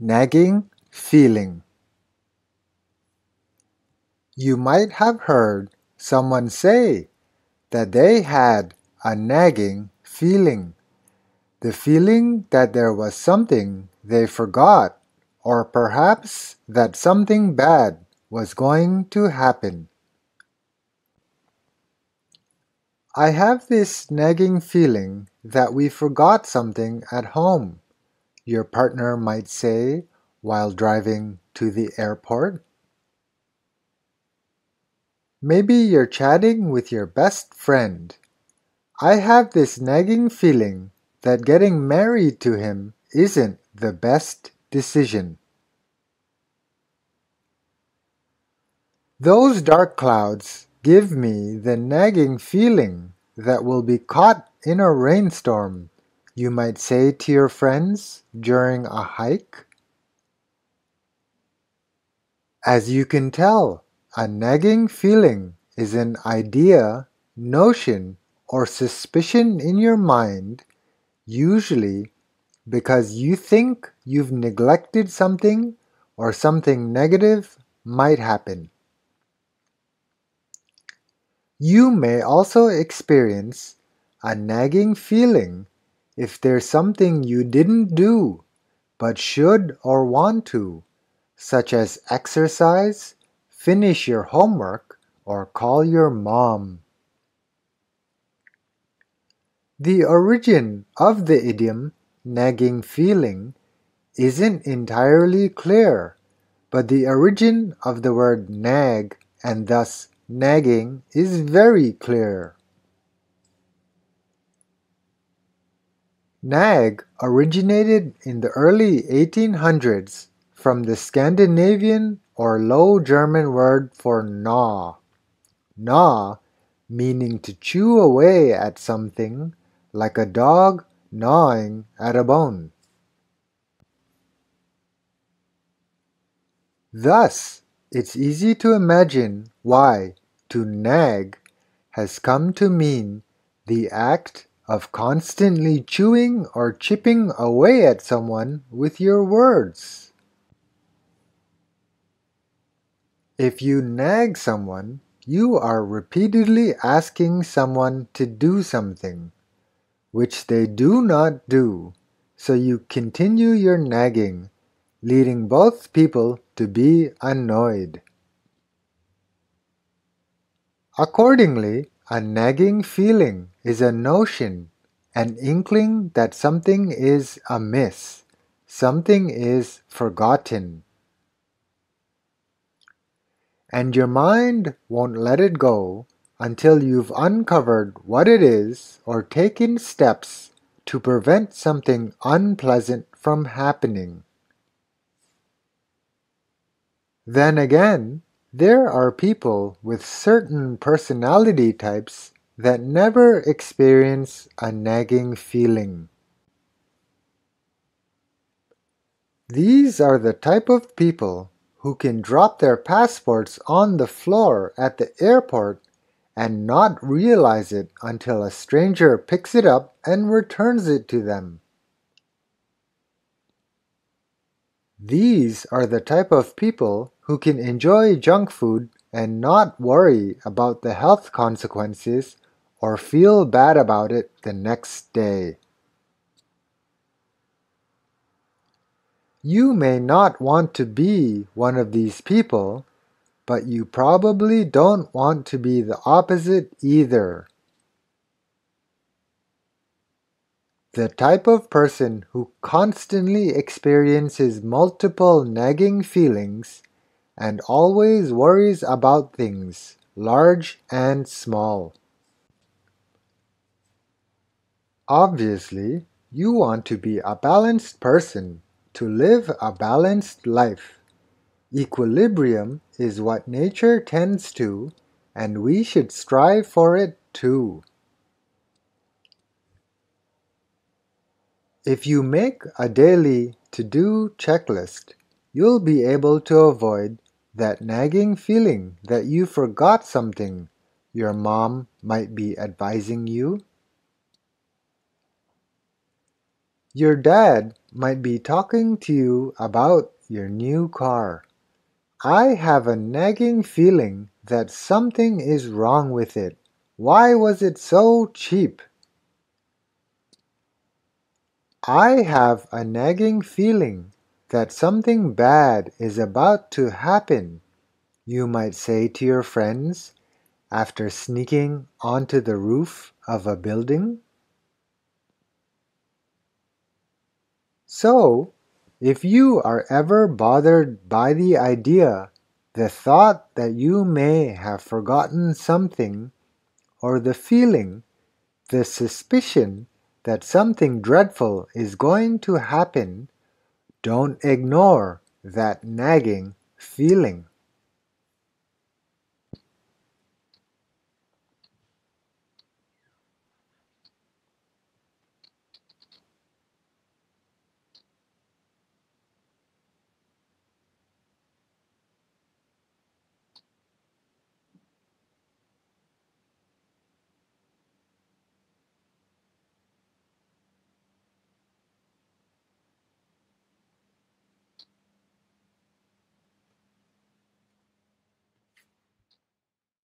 Nagging feeling. You might have heard someone say that they had a nagging feeling. The feeling that there was something they forgot, or perhaps that something bad was going to happen. I have this nagging feeling that we forgot something at home your partner might say while driving to the airport. Maybe you're chatting with your best friend. I have this nagging feeling that getting married to him isn't the best decision. Those dark clouds give me the nagging feeling that we'll be caught in a rainstorm you might say to your friends during a hike? As you can tell, a nagging feeling is an idea, notion, or suspicion in your mind, usually because you think you've neglected something or something negative might happen. You may also experience a nagging feeling if there's something you didn't do but should or want to, such as exercise, finish your homework, or call your mom. The origin of the idiom nagging feeling isn't entirely clear, but the origin of the word nag and thus nagging is very clear. Nag originated in the early 1800s from the Scandinavian or Low German word for gnaw. Gnaw meaning to chew away at something like a dog gnawing at a bone. Thus, it's easy to imagine why to nag has come to mean the act of constantly chewing or chipping away at someone with your words. If you nag someone, you are repeatedly asking someone to do something, which they do not do, so you continue your nagging, leading both people to be annoyed. Accordingly, a nagging feeling is a notion, an inkling that something is amiss, something is forgotten. And your mind won't let it go until you've uncovered what it is or taken steps to prevent something unpleasant from happening. Then again, there are people with certain personality types that never experience a nagging feeling. These are the type of people who can drop their passports on the floor at the airport and not realize it until a stranger picks it up and returns it to them. These are the type of people who can enjoy junk food and not worry about the health consequences or feel bad about it the next day. You may not want to be one of these people, but you probably don't want to be the opposite either. The type of person who constantly experiences multiple nagging feelings and always worries about things, large and small. Obviously, you want to be a balanced person, to live a balanced life. Equilibrium is what nature tends to, and we should strive for it too. If you make a daily to-do checklist, you'll be able to avoid that nagging feeling that you forgot something your mom might be advising you. Your dad might be talking to you about your new car. I have a nagging feeling that something is wrong with it. Why was it so cheap? I have a nagging feeling that something bad is about to happen, you might say to your friends after sneaking onto the roof of a building. So, if you are ever bothered by the idea, the thought that you may have forgotten something, or the feeling, the suspicion that something dreadful is going to happen, don't ignore that nagging feeling.